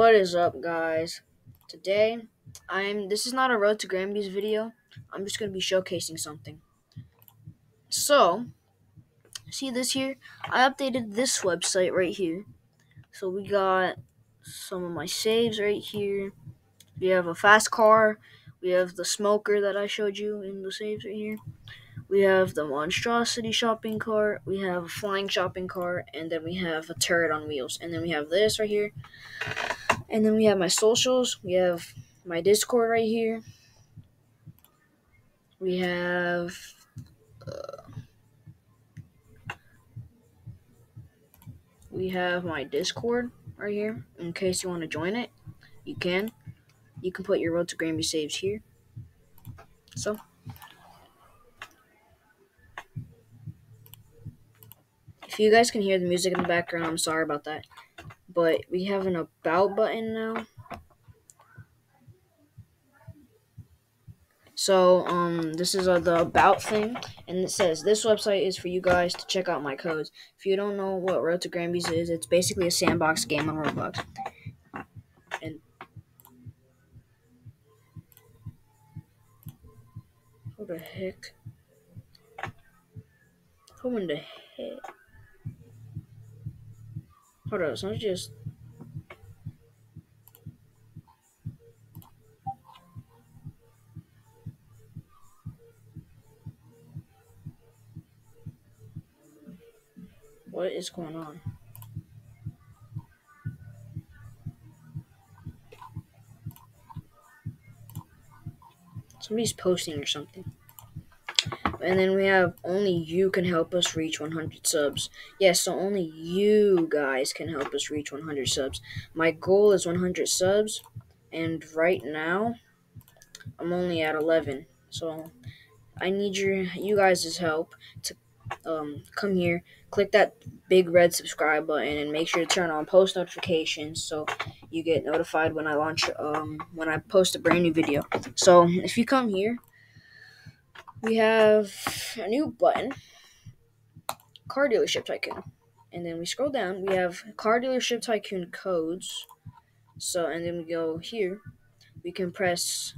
What is up, guys? Today, I'm. This is not a Road to Grammys video. I'm just gonna be showcasing something. So, see this here? I updated this website right here. So we got some of my saves right here. We have a fast car. We have the smoker that I showed you in the saves right here. We have the monstrosity shopping cart. We have a flying shopping cart, and then we have a turret on wheels. And then we have this right here. And then we have my socials. We have my Discord right here. We have. Uh, we have my Discord right here. In case you want to join it, you can. You can put your Road to Grammy saves here. So. If you guys can hear the music in the background, I'm sorry about that. But we have an about button now. So, um, this is uh, the about thing, and it says this website is for you guys to check out my codes. If you don't know what Road to Grammys is, it's basically a sandbox game on Roblox. And what the heck? Who in the heck? Hold on, so just What is going on? Somebody's posting or something. And then we have only you can help us reach 100 subs. Yes, so only you guys can help us reach 100 subs. My goal is 100 subs, and right now I'm only at 11. So I need your you guys' help to um, come here, click that big red subscribe button, and make sure to turn on post notifications so you get notified when I launch um, when I post a brand new video. So if you come here, we have a new button, Car Dealership Tycoon, and then we scroll down. We have Car Dealership Tycoon codes. So and then we go here. We can press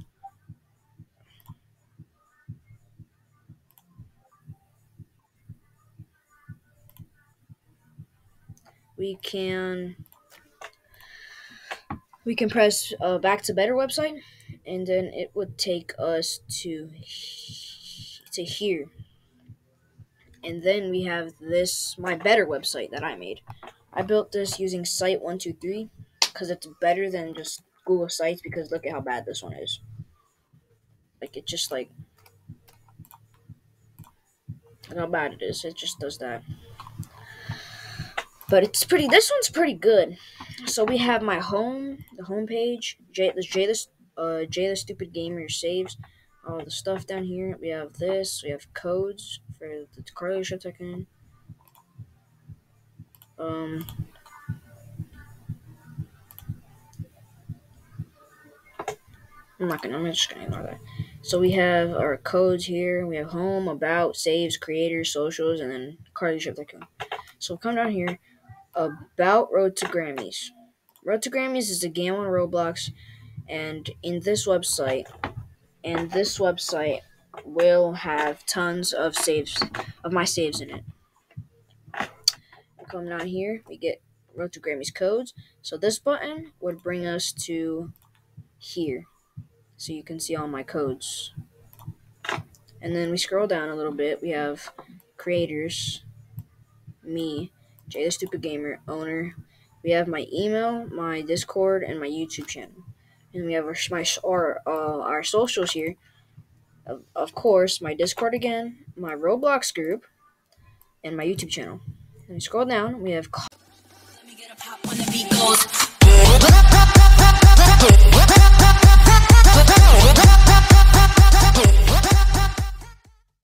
we can we can press uh, back to better website and then it would take us to to here and then we have this my better website that i made i built this using site 123 because it's better than just google sites because look at how bad this one is like it just like look how bad it is it just does that but it's pretty. This one's pretty good. So we have my home, the home page. Jay, the Jay the uh, Jay the Stupid Gamer saves all the stuff down here. We have this. We have codes for the car dealership I. Um. I'm not gonna. I'm just gonna ignore that. So we have our codes here. We have home, about, saves, creators, socials, and then car dealership tycoon. So come down here about Road to Grammys. Road to Grammys is a game on Roblox, and in this website, and this website will have tons of saves of my saves in it. Come down here, we get Road to Grammys codes. So this button would bring us to here, so you can see all my codes. And then we scroll down a little bit. We have creators, me, Jay the Stupid Gamer, owner. We have my email, my Discord, and my YouTube channel. And we have our my our uh, our socials here. Of, of course, my Discord again, my Roblox group, and my YouTube channel. And we scroll down, we have.